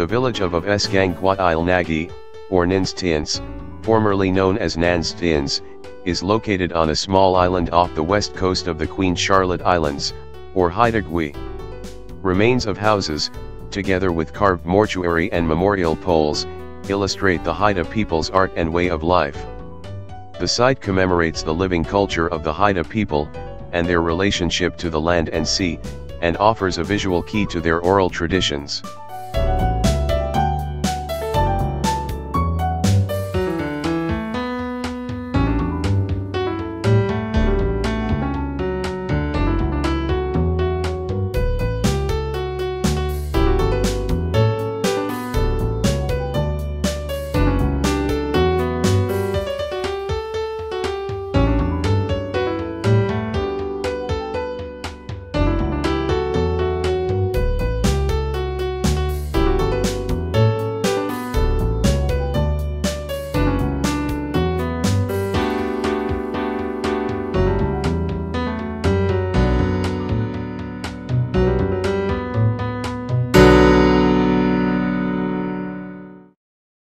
The village of Avesgang or Ninstians, formerly known as Ninstints, is located on a small island off the west coast of the Queen Charlotte Islands, or Haida Gwaii. Remains of houses, together with carved mortuary and memorial poles, illustrate the Haida people's art and way of life. The site commemorates the living culture of the Haida people, and their relationship to the land and sea, and offers a visual key to their oral traditions.